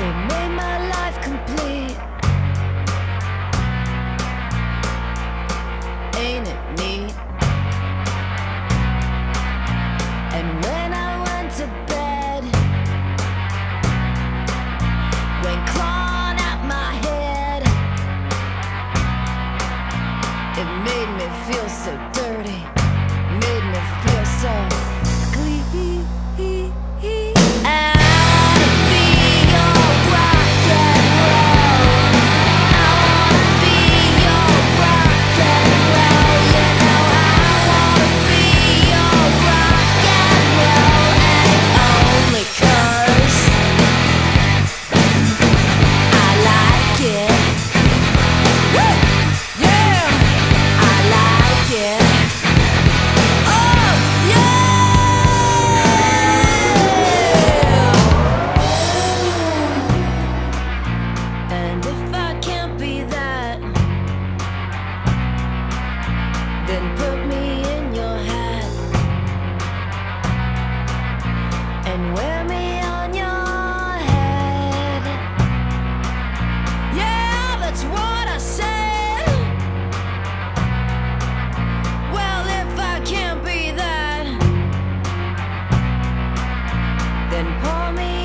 Made my life complete. Ain't it neat? And when I went to bed, at my head, it made me feel so dirty, made me feel so. Then pour me